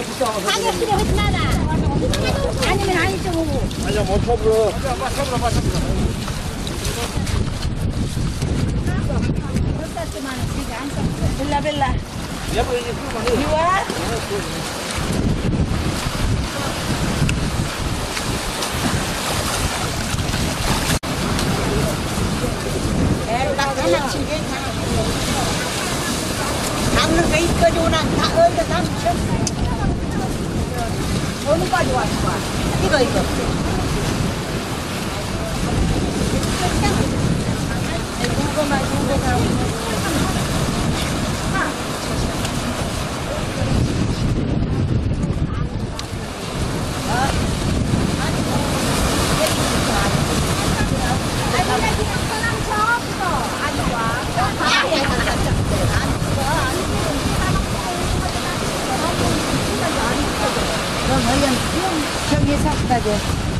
가격 필요 하지 마라. 아니면 아니죠 뭐. 아니야 못 쳐불어. 벨라 벨라. 여보 이제 그만 해. 이와. 담는 거 있거든. 다 어디다 담쳐. 어느 까지 왔어? 이거 이거. 저기 샀다 저.